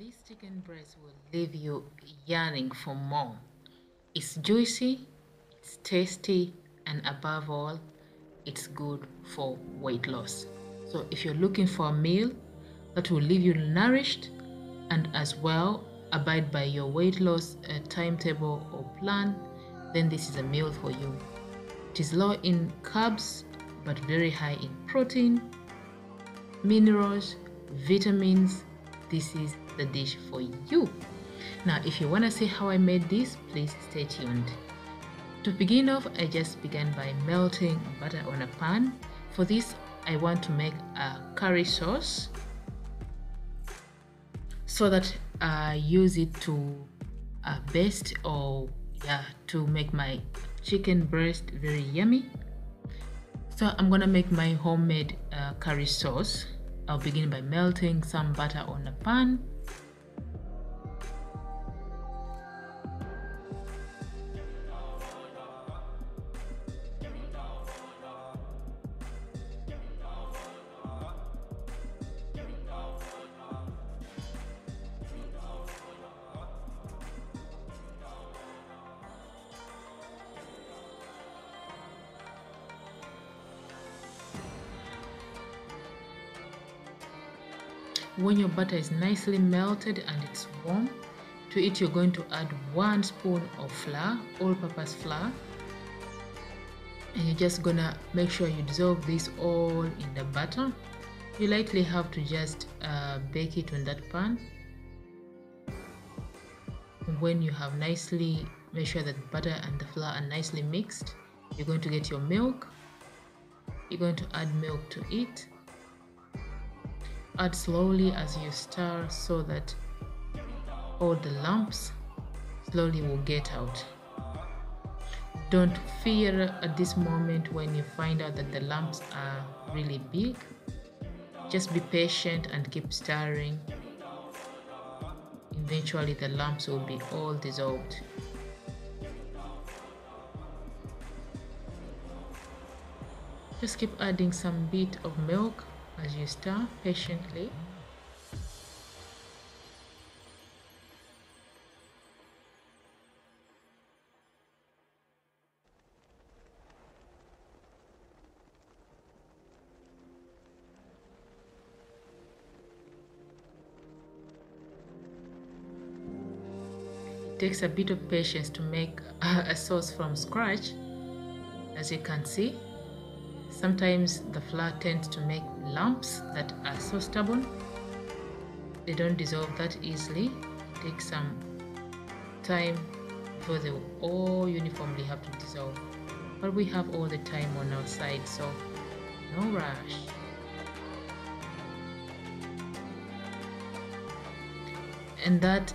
This chicken breast will leave you yearning for more. It's juicy, it's tasty, and above all, it's good for weight loss. So if you're looking for a meal that will leave you nourished and as well abide by your weight loss uh, timetable or plan, then this is a meal for you. It is low in carbs but very high in protein, minerals, vitamins. This is the dish for you. Now, if you want to see how I made this, please stay tuned. To begin off, I just began by melting butter on a pan. For this, I want to make a curry sauce so that I use it to uh, baste or yeah to make my chicken breast very yummy. So I'm gonna make my homemade uh, curry sauce. I'll begin by melting some butter on a pan when your butter is nicely melted and it's warm to it you're going to add one spoon of flour all-purpose flour. And you're just gonna make sure you dissolve this all in the butter. You lightly have to just uh, bake it on that pan. When you have nicely make sure that the butter and the flour are nicely mixed you're going to get your milk. You're going to add milk to it Add slowly as you stir so that all the lumps slowly will get out. Don't fear at this moment when you find out that the lumps are really big. Just be patient and keep stirring. Eventually the lumps will be all dissolved. Just keep adding some bit of milk as you stir patiently. It takes a bit of patience to make a sauce from scratch as you can see Sometimes the flour tends to make lumps that are so stubborn. They don't dissolve that easily. It takes some time before they all uniformly have to dissolve. But we have all the time on our side, so no rush. And that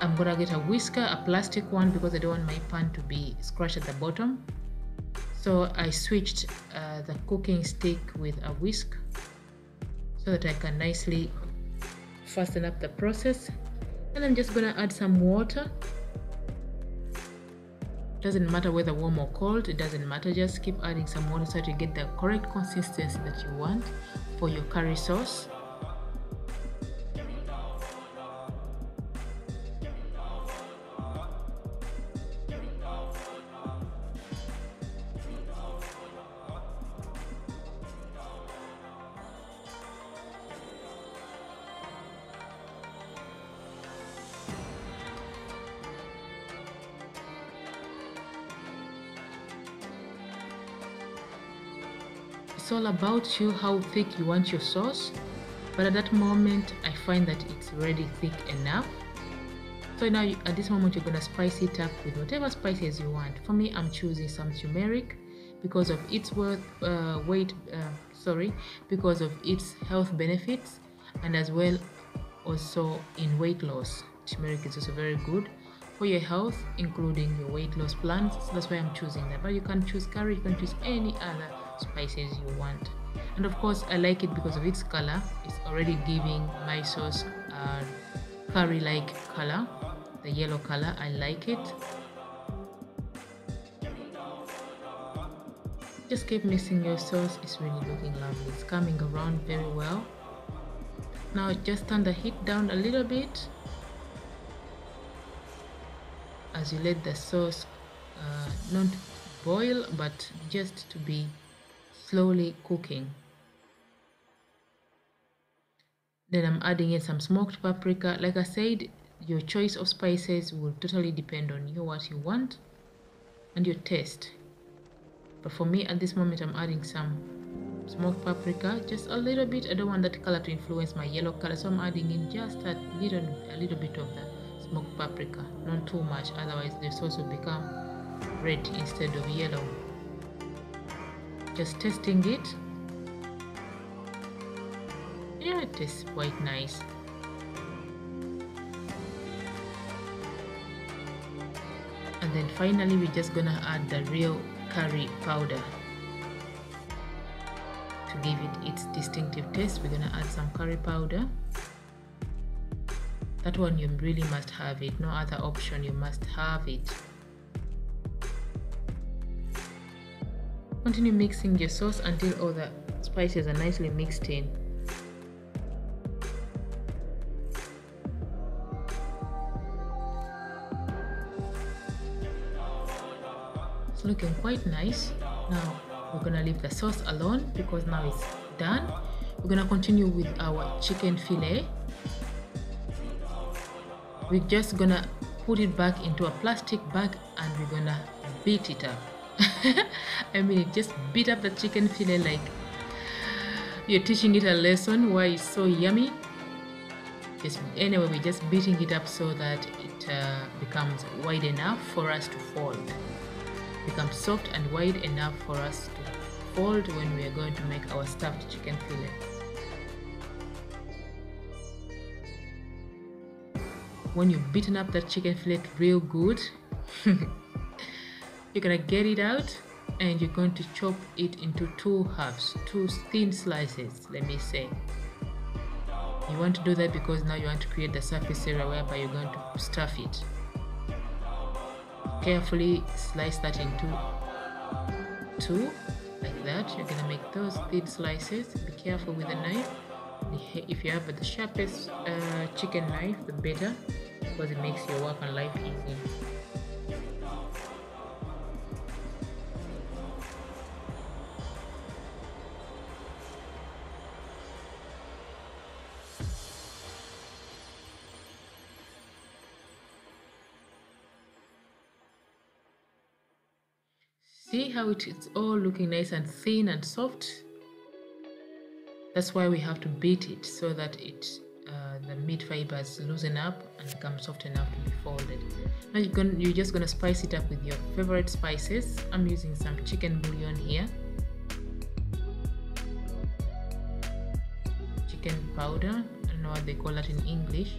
I'm gonna get a whisker, a plastic one because I don't want my pan to be scratched at the bottom so I switched uh, the cooking stick with a whisk so that I can nicely fasten up the process. And I'm just gonna add some water. Doesn't matter whether warm or cold it doesn't matter. Just keep adding some water so that you get the correct consistency that you want for your curry sauce it's all about you how thick you want your sauce. But at that moment I find that it's already thick enough. So now you, at this moment you're gonna spice it up with whatever spices you want. For me I'm choosing some turmeric because of its worth uh, weight uh, sorry because of its health benefits and as well also in weight loss. Turmeric is also very good for your health including your weight loss plans. So that's why i'm choosing that. But you can choose curry you can choose any other spices you want. And of course i like it because of its color. It's already giving my sauce a curry like color the yellow color. I like it. Just keep mixing your sauce. It's really looking lovely. It's coming around very well. Now just turn the heat down a little bit. As you let the sauce uh, not boil but just to be slowly cooking. Then I'm adding in some smoked paprika. Like I said your choice of spices will totally depend on you what you want and your taste. But for me at this moment I'm adding some smoked paprika just a little bit. I don't want that color to influence my yellow color so I'm adding in just a little a little bit of the smoked paprika. Not too much otherwise the sauce will become red instead of yellow just testing it. Yeah it tastes quite nice. And then finally we're just gonna add the real curry powder to give it its distinctive taste. We're gonna add some curry powder. That one you really must have it. No other option you must have it continue mixing your sauce until all the spices are nicely mixed in. It's looking quite nice. Now we're gonna leave the sauce alone because now it's done. We're gonna continue with our chicken fillet we're just gonna put it back into a plastic bag and we're gonna beat it up I mean it just beat up the chicken fillet like you're teaching it a lesson why it's so yummy. Just anyway we're just beating it up so that it uh, becomes wide enough for us to fold. Becomes soft and wide enough for us to fold when we are going to make our stuffed chicken fillet. When you've beaten up that chicken fillet real good you're gonna get it out and you're going to chop it into two halves two thin slices let me say. You want to do that because now you want to create the surface area whereby you're going to stuff it. Carefully slice that into two like that. You're gonna make those thin slices. Be careful with the knife. If you have the sharpest uh, chicken knife the better because it makes your work and life easy see how it is all looking nice and thin and soft? That's why we have to beat it so that it uh, the meat fibers loosen up and become soft enough to be folded. Now you're, gonna, you're just to spice it up with your favorite spices. I'm using some chicken bouillon here. Chicken powder. I don't know what they call that in english.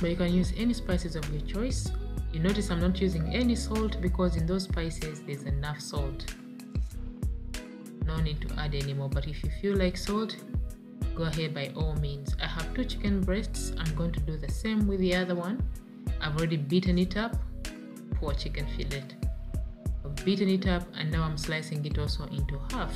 But you can use any spices of your choice you notice I'm not using any salt because in those spices there's enough salt. No need to add any more, but if you feel like salt, go ahead by all means. I have two chicken breasts. I'm going to do the same with the other one. I've already beaten it up. Poor chicken fillet. I've beaten it up and now I'm slicing it also into half.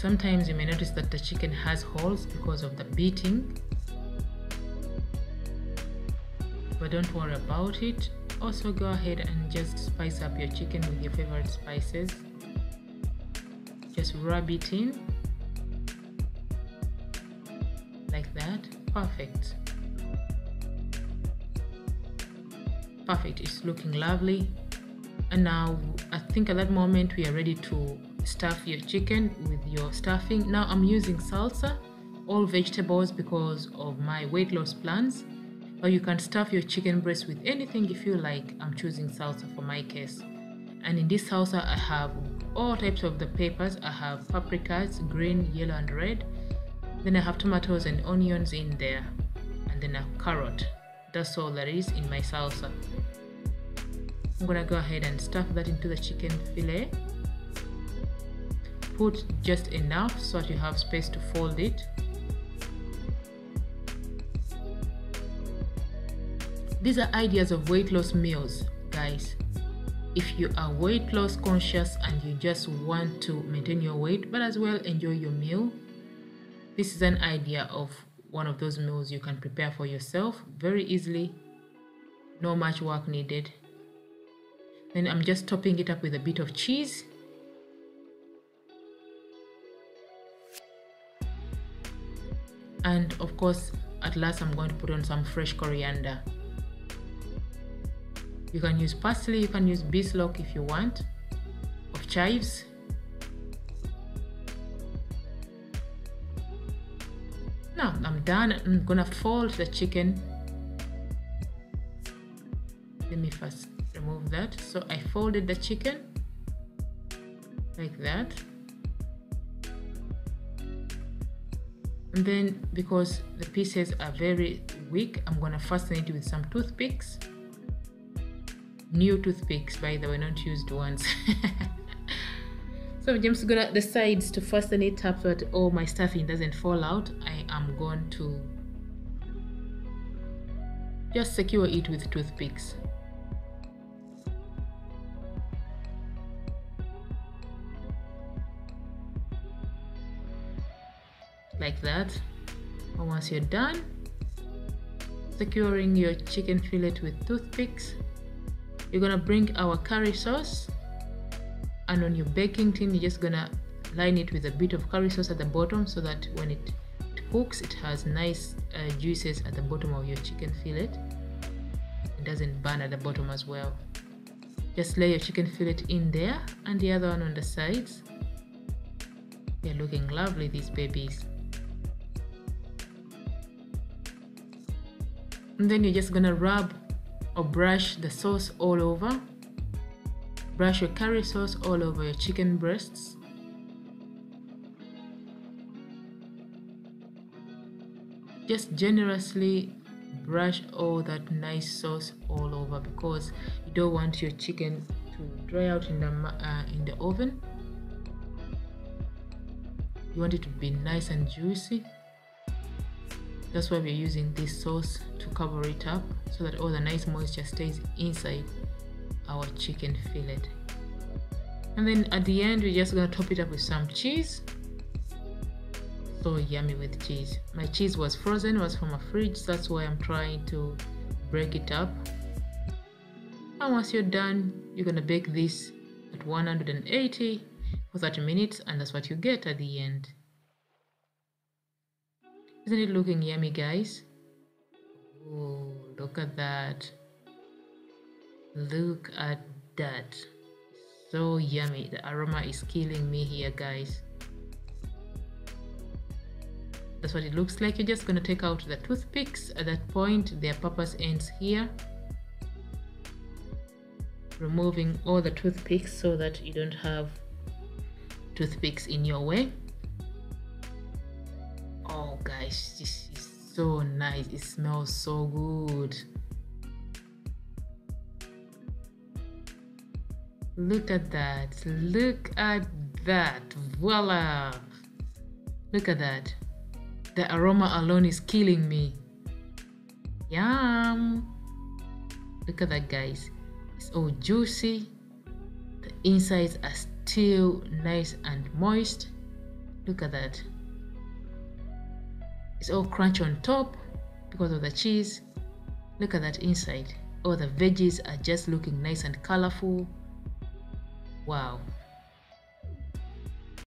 Sometimes you may notice that the chicken has holes because of the beating. But don't worry about it. Also go ahead and just spice up your chicken with your favorite spices. Just rub it in. Like that. Perfect. Perfect. It's looking lovely. And now I think at that moment we are ready to stuff your chicken with your stuffing. Now I'm using salsa, all vegetables because of my weight loss plans. But you can stuff your chicken breast with anything if you like. I'm choosing salsa for my case. And in this salsa, I have all types of the peppers. I have paprikas, green, yellow, and red. Then I have tomatoes and onions in there. And then a carrot. that's all that is in my salsa I'm gonna go ahead and stuff that into the chicken fillet put just enough so that you have space to fold it. These are ideas of weight loss meals guys. If you are weight loss conscious and you just want to maintain your weight but as well enjoy your meal this is an idea of one of those meals you can prepare for yourself very easily. No much work needed. Then I'm just topping it up with a bit of cheese and of course at last I'm going to put on some fresh coriander. You can use parsley you can use bisalok if you want of chives. Now I'm done. I'm gonna fold the chicken. Let me first remove that. So I folded the chicken like that and then because the pieces are very weak I'm gonna fasten it with some toothpicks. New toothpicks by the way not used ones. So I'm just gonna the sides to fasten it up so that all my stuffing doesn't fall out. I am going to just secure it with toothpicks like that. And once you're done securing your chicken fillet with toothpicks you're gonna bring our curry sauce. And on your baking tin you're just gonna line it with a bit of curry sauce at the bottom so that when it, cooks it has nice uh, juices at the bottom of your chicken fillet. It doesn't burn at the bottom as well. Just lay your chicken fillet in there and the other one on the sides. They're looking lovely these babies and then you're just gonna rub or brush the sauce all over. Brush your curry sauce all over your chicken breasts. Just generously brush all that nice sauce all over because you don't want your chicken to dry out in the uh, in the oven. You want it to be nice and juicy that's why we're using this sauce to cover it up so that all the nice moisture stays inside our chicken fillet. And then at the end we're just gonna top it up with some cheese. So yummy with cheese. My cheese was frozen was from a fridge that's why i'm trying to break it up. And once you're done you're gonna bake this at 180 for 30 minutes and that's what you get at the end isn't it looking yummy, guys? Oh, look at that. Look at that. So yummy. The aroma is killing me here, guys. That's what it looks like. You're just going to take out the toothpicks. At that point, their purpose ends here. Removing all the toothpicks so that you don't have toothpicks in your way so nice. It smells so good. Look at that. Look at that. Voila. Look at that. The aroma alone is killing me. Yum. Look at that guys. It's all juicy. The insides are still nice and moist. Look at that it's all crunchy on top because of the cheese. Look at that inside. All the veggies are just looking nice and colorful. Wow.